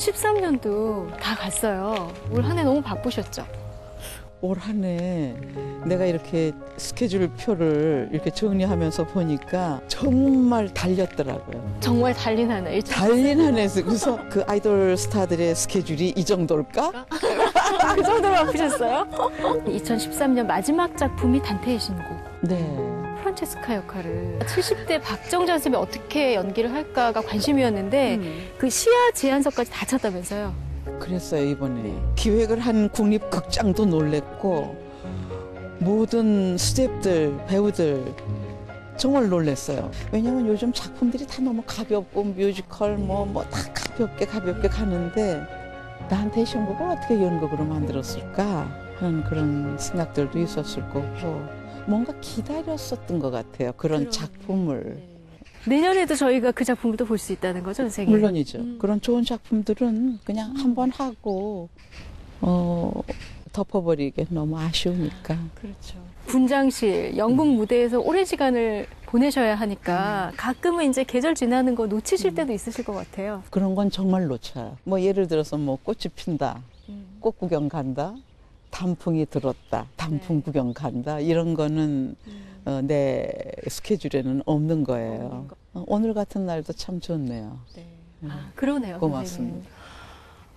2013년도 다 갔어요. 올 한 해 너무 바쁘셨죠? 올 한 해 내가 이렇게 스케줄 표를 이렇게 정리하면서 보니까 정말 달렸더라고요. 정말 달린 한 해. 달린 한 해에서 그래서 그 아이돌 스타들의 스케줄이 이 정도일까? 그 정도로 바쁘셨어요? 2013년 마지막 작품이 단테의 신곡. 네. 프란체스카 역할을 70대 박정자 선생님이 어떻게 연기를 할까가 관심이었는데 그 시야 제안서까지 다 찼다면서요. 그랬어요 이번에 기획을 한 국립극장도 놀랬고 모든 스태프들 배우들 정말 놀랬어요. 왜냐면 요즘 작품들이 다 너무 가볍고 뮤지컬 뭐 뭐 다 가볍게 가볍게 가는데 나한테 신곡을 어떻게 연극으로 만들었을까 하는 그런 생각들도 있었을 거고 뭔가 기다렸었던 것 같아요. 그런. 작품을. 내년에도 저희가 그 작품을 또 볼 수 있다는 거죠, 선생님? 물론이죠. 음. 그런 좋은 작품들은 그냥 한 번 하고 어 덮어버리기 너무 아쉬우니까. 그렇죠. 분장실, 연극 무대에서 오랜 시간을 보내셔야 하니까 가끔은 이제 계절 지나는 거 놓치실 때도 있으실 것 같아요. 그런 건 정말 놓쳐요. 뭐 예를 들어서 뭐 꽃이 핀다, 꽃 구경 간다, 단풍이 들었다, 단풍 네. 구경 간다 이런 거는 어, 내 스케줄에는 없는 거예요. 없는 거. 어, 오늘 같은 날도 참 좋네요. 네. 아, 그러네요. 고맙습니다.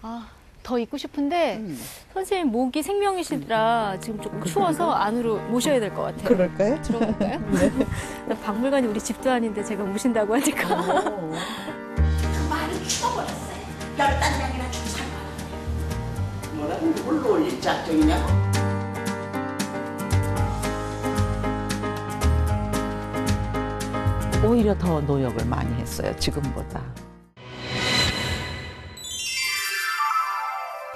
아, 더 있고 싶은데 음. 선생님 목이 생명이시라 지금 조금 추워서 안으로 모셔야 될 것 같아요. 그럴까요? 들어볼까요? 박물관이 우리 집도 아닌데 제가 모신다고 하니까. 많이 죽어버렸어요. 열단장이나 죽살 뭐라고 뭘 올릴 작정이냐? 오히려 더 노력을 많이 했어요 지금보다.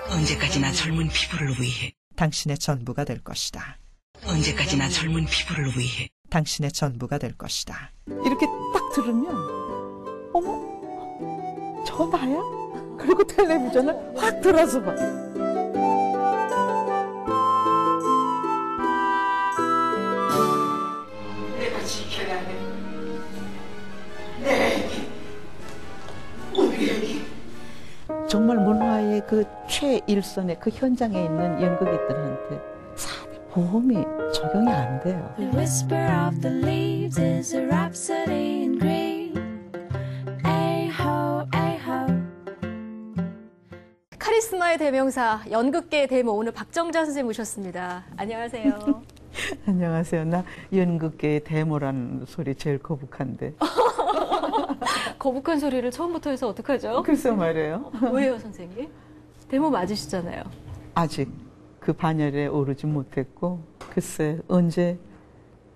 언제까지나 젊은 피부를 위해 당신의 전부가 될 것이다. 언제까지나 젊은 피부를 위해 당신의 전부가 될 것이다. 이렇게 딱 들으면 어머 저 나야? 그리고 텔레비전을 확 들어서 봐. 정말 문화의 그 최일선의 그 현장에 있는 연극인들한테 사대 보험이 적용이 안 돼요. The whisper of the leaves is a rhapsody in green. A-ho, A-ho. 카리스마의 대명사, 연극계의 대모 오늘 박정자 선생님 모셨습니다. 안녕하세요. 안녕하세요. 나 연극계의 대모라는 소리 제일 거북한데. 거북한 소리를 처음부터 해서 어떡하죠? 글쎄 말이에요. 왜요, 선생님? 대모 맞으시잖아요. 아직 그 반열에 오르지 못했고 글쎄 언제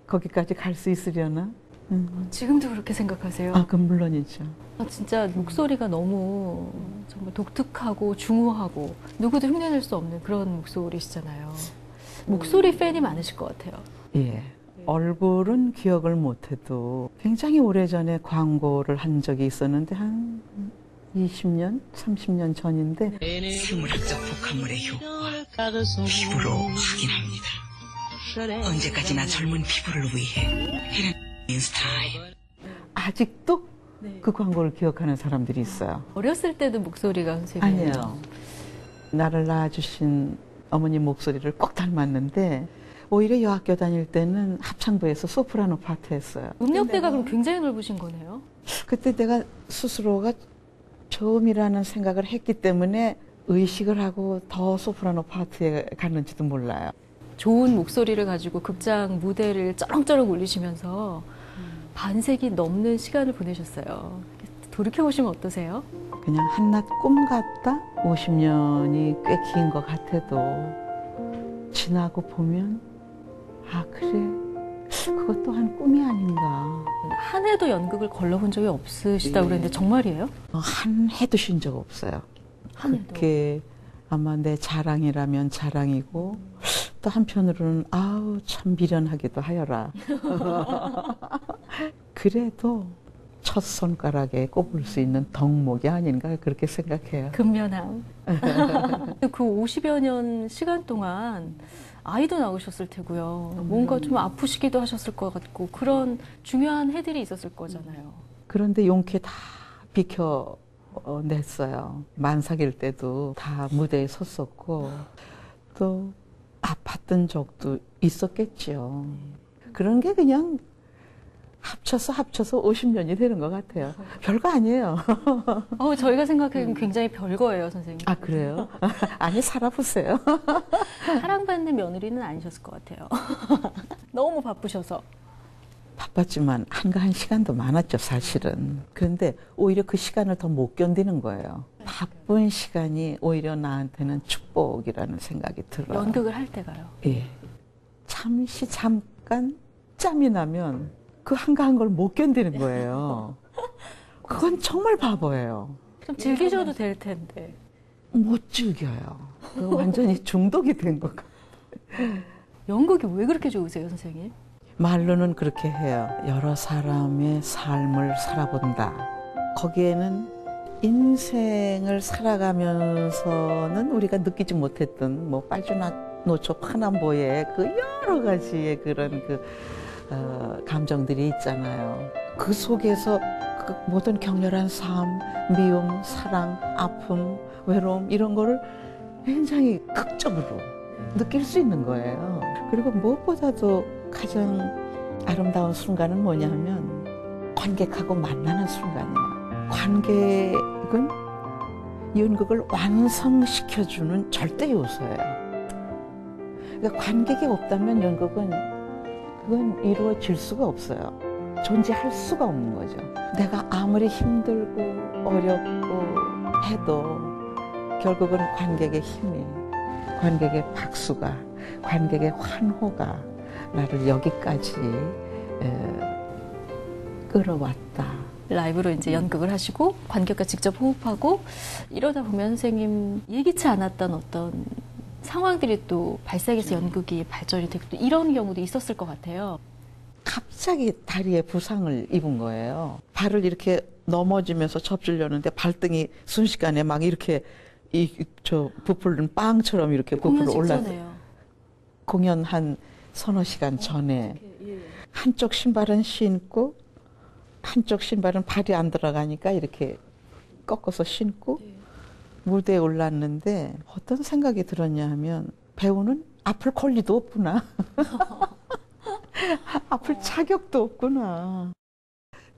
거기까지 갈 수 있으려나? 음. 지금도 그렇게 생각하세요? 아, 그 물론이죠. 아, 진짜 목소리가 너무 정말 독특하고 중후하고 누구도 흉내낼 수 없는 그런 목소리시잖아요. 목소리 팬이 많으실 것 같아요. 예. 얼굴은 기억을 못해도 굉장히 오래전에 광고를 한 적이 있었는데 한 20년, 30년 전인데 생물학적 복합물의 효과 피부로 확인합니다. 언제까지나 젊은 피부를 위해 헤렌 스타일 아직도 그 광고를 기억하는 사람들이 있어요. 어렸을 때도 목소리가 선생님 아니에요. 나를 낳아주신 어머님 목소리를 꼭 닮았는데 오히려 여학교 다닐 때는 합창부에서 소프라노 파트 했어요. 음역대가 그럼 굉장히 넓으신 거네요. 그때 내가 스스로가 처음이라는 생각을 했기 때문에 의식을 하고 더 소프라노 파트에 갔는지도 몰라요. 좋은 목소리를 가지고 극장 무대를 쩌렁쩌렁 울리시면서 반세기 넘는 시간을 보내셨어요. 돌이켜 보시면 어떠세요? 그냥 한낱 꿈 같다? 50년이 꽤 긴 것 같아도 지나고 보면 아 그래 그것 또한 꿈이 아닌가 한 해도 연극을 걸러본 적이 없으시다고 그랬는데 정말이에요? 어, 한 해도 쉰 적 없어요. 한 해도. 그게 아마 내 자랑이라면 자랑이고 또 한편으로는 아우 참 미련하기도 하여라. 그래도 첫 손가락에 꼽을 수 있는 덕목이 아닌가 그렇게 생각해요. 근면함. 그 50여 년 시간 동안 아이도 낳으셨을 테고요. 뭔가 좀 아프시기도 하셨을 것 같고 그런 중요한 해들이 있었을 거잖아요. 그런데 용케 다 비켜 어, 냈어요. 만삭일 때도 다 무대에 섰었고 또 아팠던 적도 있었겠지요. 그런 게 그냥 합쳐서 합쳐서 50년이 되는 것 같아요. 별거 아니에요. 어, 저희가 생각하기엔 굉장히 별거예요, 선생님. 아 그래요? 아니 살아보세요. 사랑받는 며느리는 아니셨을 것 같아요. 너무 바쁘셔서. 바빴지만 한가한 시간도 많았죠, 사실은. 그런데 오히려 그 시간을 더 못 견디는 거예요. 바쁜 시간이 오히려 나한테는 축복이라는 생각이 들어요. 연극을 할 때가요. 예. 잠시 잠깐 짬이 나면 그 한가한 걸 못 견디는 거예요. 그건 정말 바보예요. 좀 즐기셔도 될 텐데. 못 즐겨요. 그 완전히 중독이 된 것 같아요. 연극이 왜 그렇게 좋으세요, 선생님? 말로는 그렇게 해요. 여러 사람의 삶을 살아본다. 거기에는 인생을 살아가면서는 우리가 느끼지 못했던 뭐 빨주노초 파남보의 그 여러 가지의 그런 그 어, 감정들이 있잖아요. 그 속에서 그 모든 격렬한 삶, 미움, 사랑, 아픔, 외로움 이런 거를 굉장히 극적으로 느낄 수 있는 거예요. 그리고 무엇보다도 가장 아름다운 순간은 뭐냐면 관객하고 만나는 순간이에요. 관객은 연극을 완성시켜주는 절대 요소예요. 그러니까 관객이 없다면 연극은 그건 이루어질 수가 없어요. 존재할 수가 없는 거죠. 내가 아무리 힘들고 어렵고 해도 결국은 관객의 힘이, 관객의 박수가, 관객의 환호가 나를 여기까지 에, 끌어왔다. 라이브로 이제 연극을 하시고 관객과 직접 호흡하고 이러다 보면 선생님 예기치 않았던 어떤 상황들이 또 발생해서 연극이 발전이 되고 또 이런 경우도 있었을 것 같아요. 갑자기 다리에 부상을 입은 거예요. 발을 이렇게 넘어지면서 접질려는데 발등이 순식간에 막 이렇게 이 저 부풀은 빵처럼 이렇게 부풀어 올라 직전에요. 공연 한 서너 시간 전에 한쪽 신발은 신고 한쪽 신발은 발이 안 들어가니까 이렇게 꺾어서 신고 무대에 올랐는데 어떤 생각이 들었냐 하면 배우는 아플 권리도 없구나. 아플 자격도 없구나.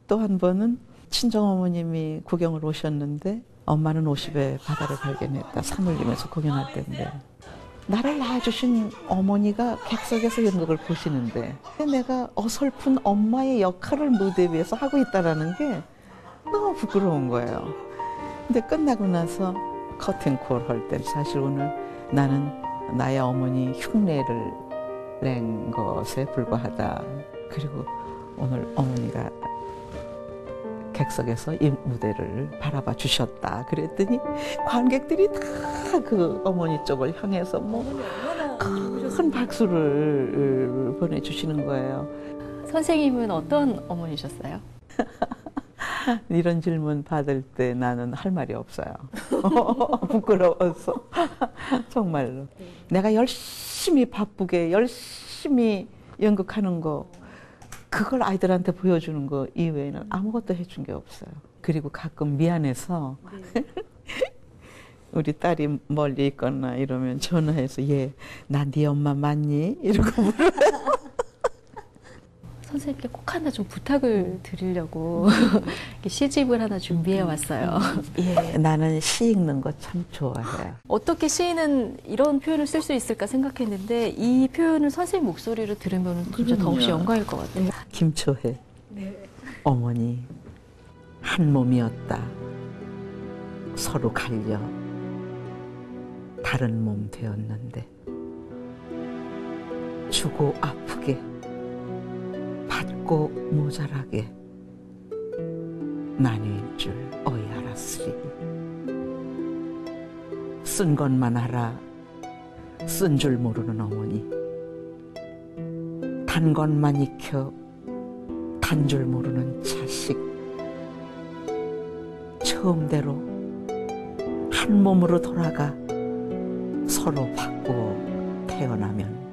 또 한 번은 친정어머님이 구경을 오셨는데 엄마는 50에 바다를 발견했다. 산울림에서 공연할 때인데 나를 낳아주신 어머니가 객석에서 연극을 보시는데 내가 어설픈 엄마의 역할을 무대 위에서 하고 있다라는 게 너무 부끄러운 거예요. 근데 끝나고 나서 커튼콜 할 때 사실 오늘 나는 나의 어머니 흉내를 낸 것에 불과하다. 그리고 오늘 어머니가 객석에서 이 무대를 바라봐 주셨다. 그랬더니 관객들이 다 그 어머니 쪽을 향해서 뭐큰 박수를 보내주시는 거예요. 선생님은 어떤 어머니셨어요? 이런 질문 받을 때 나는 할 말이 없어요. 부끄러워서. 정말로. 내가 열심히 바쁘게, 열심히 연극하는 거, 그걸 아이들한테 보여주는 거 이외에는 아무것도 해준 게 없어요. 그리고 가끔 미안해서 우리 딸이 멀리 있거나 이러면 전화해서 얘, 나 네 엄마 맞니? 이러고 물어요. 선생님께 꼭 하나 좀 부탁을 드리려고 이렇게 시집을 하나 준비해 왔어요. 예, 나는 시 읽는 거 참 좋아해요. 어떻게 시인은 이런 표현을 쓸 수 있을까 생각했는데 이 표현을 선생님 목소리로 들으면 진짜 더없이. 영광일 것 같아요. 김초혜. 어머니 한 몸이었다. 서로 갈려. 다른 몸 되었는데. 주고 아프게 받고 모자라게 나뉠 줄 어이 알았으리. 쓴 것만 알아 쓴줄 모르는 어머니. 단 것만 익혀 단 줄 모르는 자식. 처음대로 한 몸으로 돌아가 서로 바꾸어 태어나면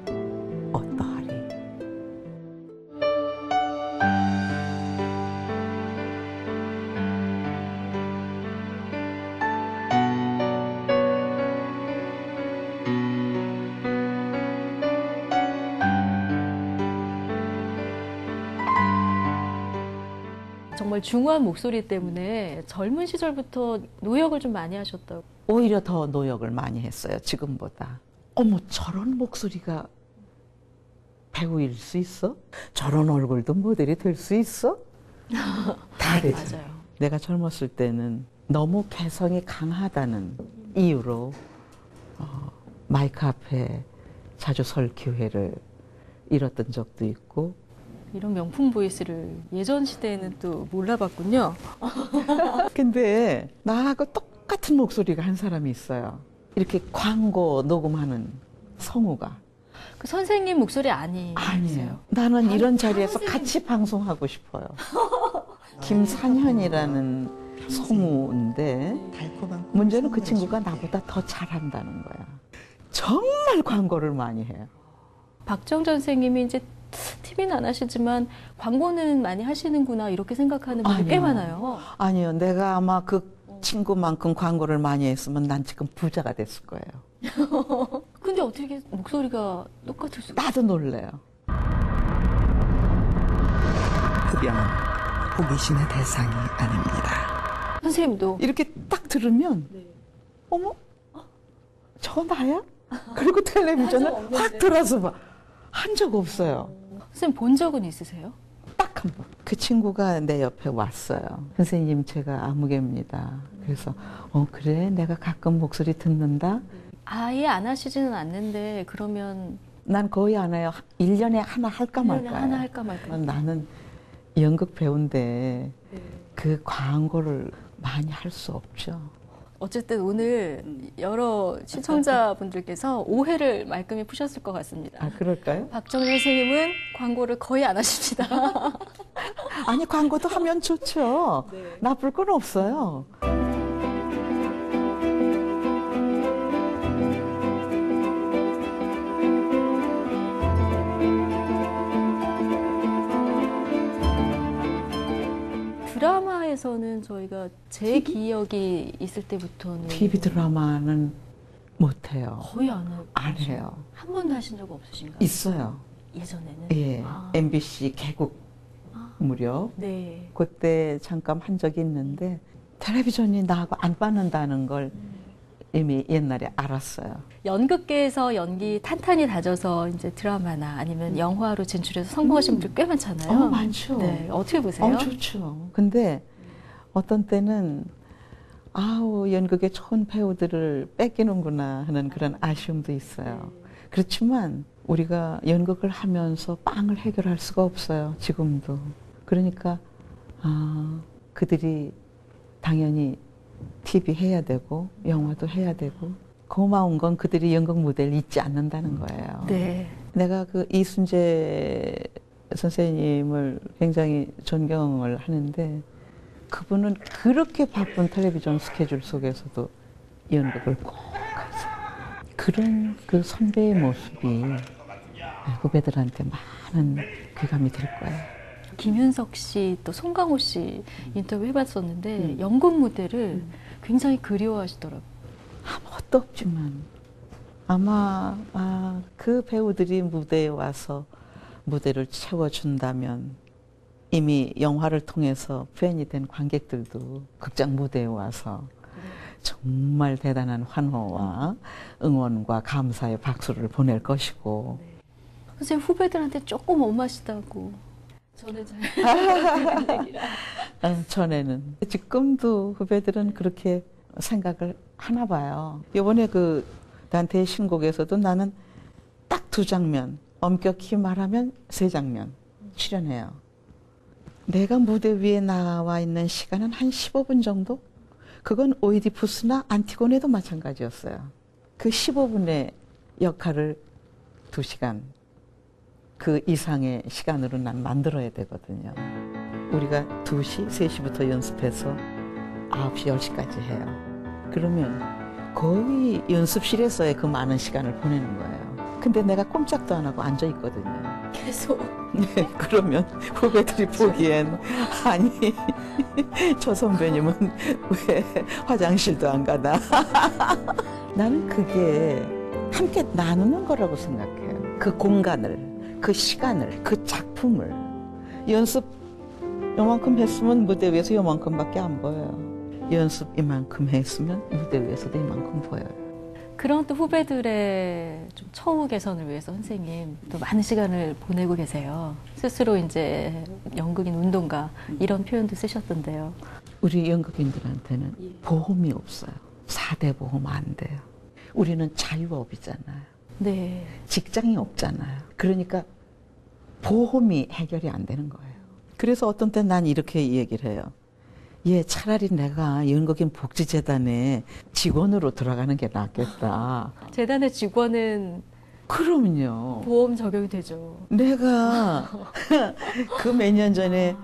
중후한 목소리 때문에 젊은 시절부터 노역을 좀 많이 하셨다고. 오히려 더 노역을 많이 했어요. 지금보다. 어머 저런 목소리가 배우일 수 있어? 저런 얼굴도 모델이 될 수 있어? 다 되죠. 맞아요. 내가 젊었을 때는 너무 개성이 강하다는 이유로 어, 마이크 앞에 자주 설 기회를 잃었던 적도 있고 이런 명품 보이스를 예전 시대에는 또 몰라봤군요. 근데 나하고 똑같은 목소리가 한 사람이 있어요. 이렇게 광고 녹음하는 성우가 그 선생님 목소리 아니세요? 아니에요. 나는 이런 자리에서 같이 방송하고 싶어요. 김산현이라는 성우인데 문제는 그 친구가 나보다 더 잘한다는 거야. 정말 광고를 많이 해요. 박정전 선생님이 이제 TV는 안 하시지만 광고는 많이 하시는구나 이렇게 생각하는 분이 꽤 아니요. 많아요. 아니요, 내가 아마 그 친구만큼 광고를 많이 했으면 난 지금 부자가 됐을 거예요. 근데 어떻게 목소리가 똑같을 수가? 나도 놀래요. 흡연은 호기심의 대상이 아닙니다. 선생님도 이렇게 딱 들으면 어머 저 나야? 그리고 텔레비전을 확 들어서 봐. 한 적 없어요. 선생님 본 적은 있으세요? 딱 한 번. 그 친구가 내 옆에 왔어요. 선생님 제가 아무개입니다. 그래서 어 그래 내가 가끔 목소리 듣는다. 아예 안 하시지는 않는데 그러면 난 거의 안 해요. 1년에 하나 할까 1년에 말까. 하나 할까 말까. 나는 연극 배우인데 네. 그 광고를 많이 할 수 없죠. 어쨌든 오늘 여러 시청자분들께서 오해를 말끔히 푸셨을 것 같습니다. 아 그럴까요? 박정현 선생님은 광고를 거의 안 하십니다. 아니 광고도 하면 좋죠. 나쁠 건 없어요. 드라마에서는 저희가 제 기억이 있을 때부터는 TV 드라마는 못해요. 거의 안 하고 안 해요. 한 번도 하신 적 없으신가요? 있어요. 예전에는 예, 아, MBC 개국 무렵 네. 그때 잠깐 한 적이 있는데 텔레비전이 나하고 안 맞는다는 걸 이미 옛날에 알았어요. 연극계에서 연기 탄탄히 다져서 이제 드라마나 아니면 영화로 진출해서 성공하신 분들 꽤 많잖아요. 어, 많죠. 네, 어떻게 보세요? 어, 좋죠. 근데 어떤 때는 아우 연극의 좋은 배우들을 뺏기는구나 하는 그런 아쉬움도 있어요. 그렇지만 우리가 연극을 하면서 빵을 해결할 수가 없어요. 지금도. 그러니까 아 그들이 당연히 TV 해야 되고 영화도 해야 되고 고마운 건 그들이 연극 무대를 잊지 않는다는 거예요. 네. 내가 그 이순재 선생님을 굉장히 존경을 하는데 그분은 그렇게 바쁜 텔레비전 스케줄 속에서도 연극을 꼭 하세요. 그런 그 선배의 모습이 후배들한테 많은 귀감이 될 거예요. 김윤석 씨 또 송강호 씨 인터뷰 해봤었는데 연극 무대를 굉장히 그리워하시더라고요. 아무것도 없지만 아마 아, 그 배우들이 무대에 와서 무대를 채워준다면 이미 영화를 통해서 팬이 된 관객들도 극장 무대에 와서 정말 대단한 환호와 응원과 감사의 박수를 보낼 것이고 선생님 후배들한테 조금 엄하시다고. 저는 잘 어, 전에는 지금도 후배들은 그렇게 생각을 하나 봐요. 이번에 그 단테의 신곡에서도 나는 딱 두 장면, 엄격히 말하면 세 장면 출연해요. 내가 무대 위에 나와 있는 시간은 한 15분 정도? 그건 오이디푸스나 안티고네도 마찬가지였어요. 그 15분의 역할을 2시간, 그 이상의 시간으로 난 만들어야 되거든요. 우리가 2시, 3시부터 연습해서 9시, 10시까지 해요. 그러면 거의 연습실에서의 그 많은 시간을 보내는 거예요. 근데 내가 꼼짝도 안 하고 앉아 있거든요. 계속 네, 그러면 후배들이 보기엔 아니 저 선배님은 왜 화장실도 안 가나? 나는 그게 함께 나누는 거라고 생각해요. 그 공간을, 그 시간을, 그 작품을 연습 요만큼 했으면 무대 위에서 요만큼밖에 안 보여요. 연습 이만큼 했으면 무대 위에서도 이만큼 보여요. 그런 또 후배들의 좀 처우 개선을 위해서 선생님 또 많은 시간을 보내고 계세요. 스스로 이제 연극인 운동가 이런 표현도 쓰셨던데요. 우리 연극인들한테는 보험이 없어요. 4대 보험 안 돼요. 우리는 자유업이잖아요. 네. 직장이 없잖아요. 그러니까 보험이 해결이 안 되는 거예요. 그래서 어떤 때 난 이렇게 얘기를 해요. 예, 차라리 내가 연극인 복지재단에 직원으로 들어가는 게 낫겠다. 재단의 직원은 그러면요. 보험 적용이 되죠. 내가 그 몇 년 전에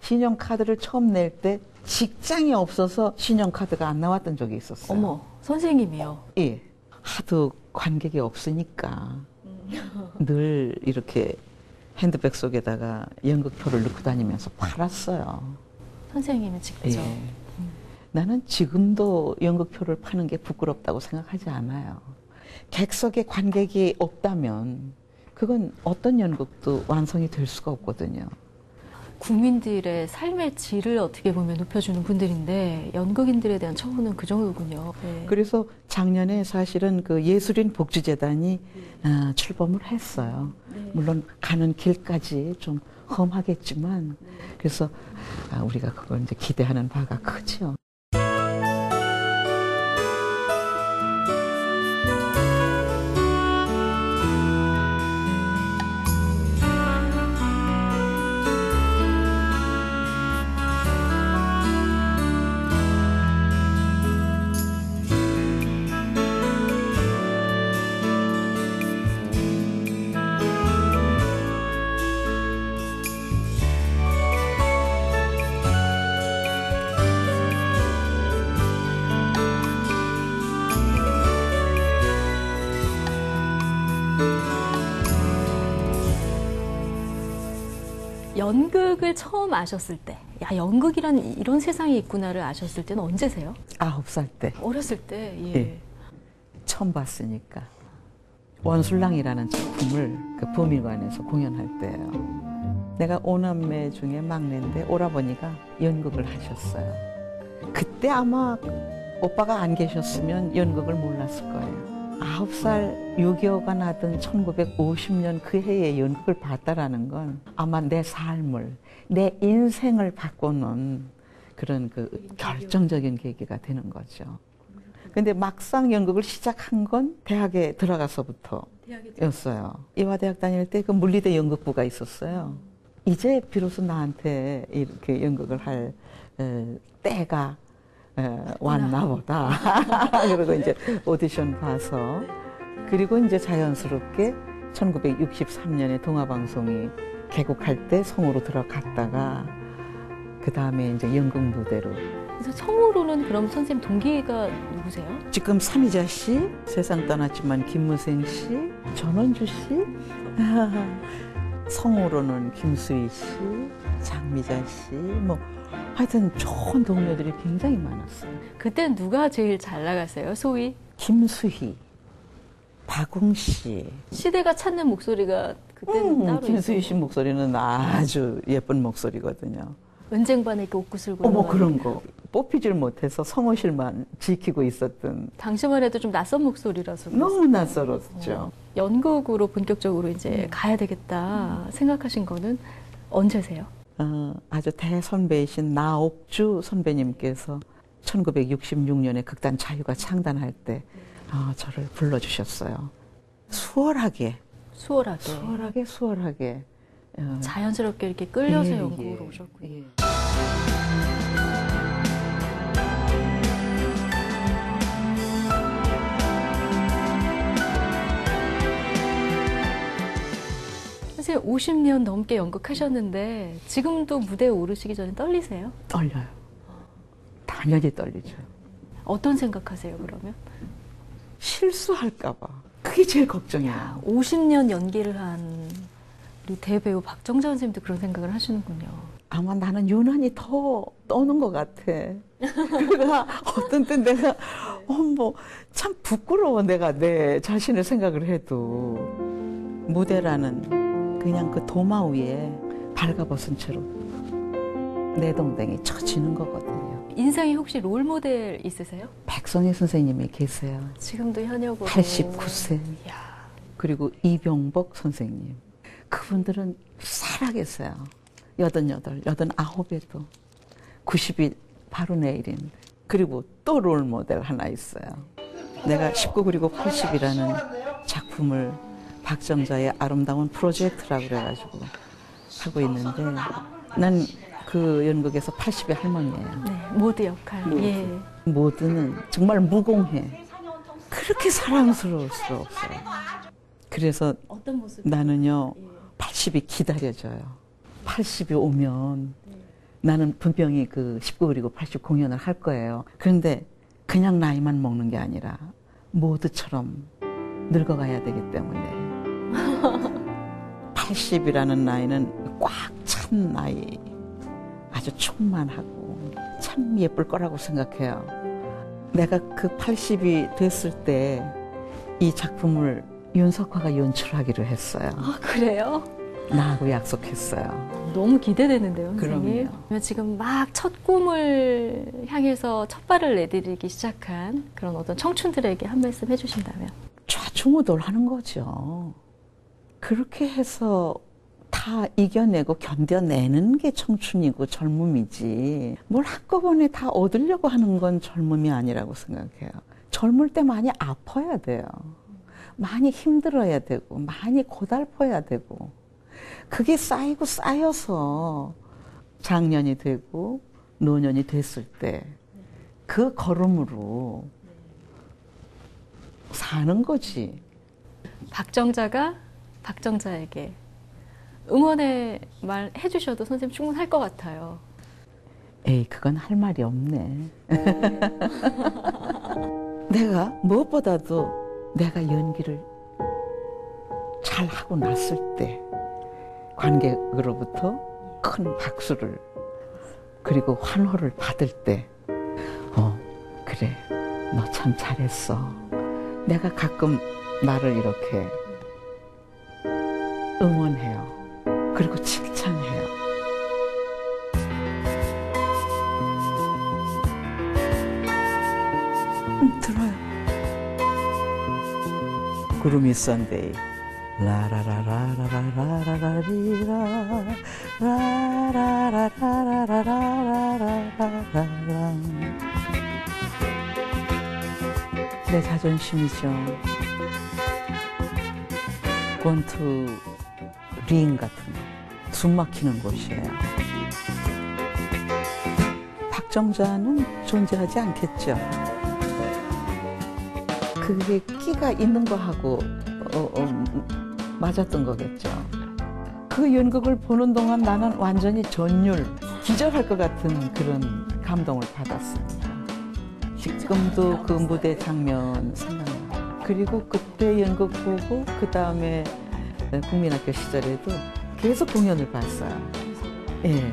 신용카드를 처음 낼 때 직장이 없어서 신용카드가 안 나왔던 적이 있었어요. 어머, 선생님이요. 예. 하도 관객이 없으니까 늘 이렇게 핸드백 속에다가 연극표를 넣고 다니면서 팔았어요. 선생님이 직접. 예. 나는 지금도 연극표를 파는 게 부끄럽다고 생각하지 않아요. 객석에 관객이 없다면 그건 어떤 연극도 완성이 될 수가 없거든요. 국민들의 삶의 질을 어떻게 보면 높여주는 분들인데 연극인들에 대한 처우는 그 정도군요. 네. 그래서 작년에 사실은 그 예술인 복지재단이 아, 출범을 했어요. 물론 가는 길까지 좀 험하겠지만 그래서 아, 우리가 그걸 이제 기대하는 바가 크죠. 연극을 처음 아셨을 때, 야 연극이란 이런 세상이 있구나를 아셨을 때는 언제세요? 아홉 살 때 어렸을 때. 예. 예. 처음 봤으니까 원술랑이라는 작품을 그 범일관에서 공연할 때예요. 내가 오남매 중에 막내인데 오라버니가 연극을 하셨어요. 그때 아마 오빠가 안 계셨으면 연극을 몰랐을 거예요. 아홉 살 6.25가 나던 1950년 그 해에 연극을 봤다라는 건 아마 내 삶을, 내 인생을 바꿔놓은 그런 그 결정적인 계기가 되는 거죠. 근데 막상 연극을 시작한 건 대학에 들어가서부터였어요. 이화대학 다닐 때 그 물리대 연극부가 있었어요. 이제 비로소 나한테 이렇게 연극을 할 에, 때가 에, 왔나 보다. 그리고 이제 오디션 봐서 그리고 이제 자연스럽게 1963년에 동아방송이 개국할 때 성으로 들어갔다가 그 다음에 이제 연극 무대로 그래서 성우로는 그럼 선생님 동기가 누구세요? 지금 삼이자 씨, 세상 떠났지만 김무생 씨, 전원주 씨, 성우로는 김수희 씨, 장미자 씨, 뭐 하여튼 좋은 동료들이 굉장히 많았어요. 그땐 누가 제일 잘 나갔어요? 소위 김수희, 박웅 씨, 시대가 찾는 목소리가 그때는 음, 따로 김수희 씨. 목소리는 아주 예쁜 목소리거든요. 은쟁반에 이렇게 옷구슬 고 어머 그런 거 뽑히질 못해서 성호실만 지키고 있었던 당시만 해도 좀 낯선 목소리라서 너무 낯설었죠. 연극으로 본격적으로 이제 가야 되겠다 생각하신 거는 언제세요? 어, 아주 대선배이신 나옥주 선배님께서 1966년에 극단 자유가 창단할 때 어, 저를 불러주셨어요. 수월하게, 수월하게 수월하게, 수월하게. 어, 자연스럽게 이렇게 끌려서 예, 연극으로 예, 오셨군요. 예. 선생님 50년 넘게 연극하셨는데 지금도 무대에 오르시기 전에 떨리세요? 떨려요. 당연히 떨리죠. 어떤 생각하세요 그러면? 실수할까봐. 그게 제일 걱정이에요. 50년 연기를 한 우리 대배우 박정자 선생님도 그런 생각을 하시는군요. 아마 나는 유난히 더 떠는 것 같아. 그러니까 어떤 때 내가 어머 참 부끄러워 내가 내 자신을 생각을 해도 무대라는 그냥 그 도마 위에 발가벗은 채로 내 동댕이 쳐지는 거거든요. 인상이 혹시 롤 모델 있으세요? 백선희 선생님이 계세요. 지금도 현역으로 89세. 이야. 그리고 이병복 선생님. 그분들은 살아계세요. 여든여덟, 여든아홉에도 90이 바로 내일인데. 그리고 또 롤 모델 하나 있어요. 내가 19 그리고 80이라는 작품을 박정자의 아름다운 프로젝트라고 그래가지고 하고 있는데 난 그 연극에서 80의 할머니예요. 네, 모드 역할. 예. 모두는 정말 무공해. 그렇게 사랑스러울 수 없어요. 그래서? 나는요, 80이 기다려져요. 80이 오면 나는 분명히 그 19 그리고 80 공연을 할 거예요. 그런데 그냥 나이만 먹는 게 아니라 모두처럼 늙어가야 되기 때문에 80이라는 나이는 꽉 찬 나이, 아주 충만하고 참 예쁠 거라고 생각해요. 내가 그 80이 됐을 때 이 작품을 윤석화가 연출하기로 했어요. 아, 그래요? 나하고 약속했어요. 너무 기대되는데요, 선생님. 그럼요. 지금 막 첫 꿈을 향해서 첫 발을 내디디기 시작한 그런 어떤 청춘들에게 한 말씀 해주신다면? 좌충우돌하는 거죠. 그렇게 해서 다 이겨내고 견뎌내는 게 청춘이고 젊음이지. 뭘 한꺼번에 다 얻으려고 하는 건 젊음이 아니라고 생각해요. 젊을 때 많이 아파야 돼요. 많이 힘들어야 되고, 많이 고달퍼야 되고. 그게 쌓이고 쌓여서 장년이 되고 노년이 됐을 때 그 걸음으로 사는 거지. 박정자가 박정자에게 응원의 말 해주셔도 선생님 충분할 것 같아요. 에이, 그건 할 말이 없네. 내가 무엇보다도 내가 연기를 잘 하고 났을 때 관객으로부터 큰 박수를 그리고 환호를 받을 때, 어, 그래, 너 참 잘했어. 내가 가끔 나를 이렇게 그리고 칭찬해요. 음, 들어요. 구름이 썬데이. 라라라라라라라라리라 라라라라라라라라라 내 자존심이죠. 권투 링 같은 숨 막히는 곳이에요. 박정자는 존재하지 않겠죠. 그게 끼가 있는 거하고 어, 어, 맞았던 거겠죠. 그 연극을 보는 동안 나는 완전히 전율, 기절할 것 같은 그런 감동을 받았습니다. 지금도 그 무대 장면 생각나요. 그리고 그때 연극 보고 그 다음에 국민학교 시절에도 계속 공연을 봤어요. 예.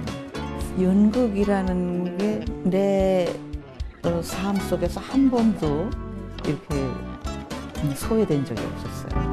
연극이라는 게내 어, 삶 속에서 한 번도 이렇게 소외된 적이 없었어요.